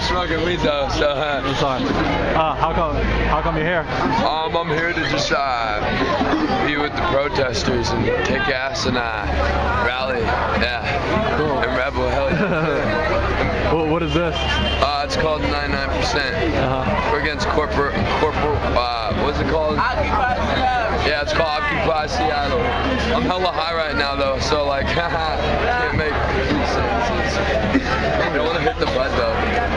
we're smoking weed though, so. Uh, I'm sorry. Uh, how come? How come you're here? Um, I'm here to just uh, be with the protesters and kick ass and uh, rally. Yeah. Cool. And rebel, hell yeah. What, what is this? uh, it's called 99%. Uh-huh. We're against corporate, corporate, uh, what's it called? Yeah, it's called Occupy Seattle. I'm hella high right now though, so like, can't make sense. I don't want to hit the bud though.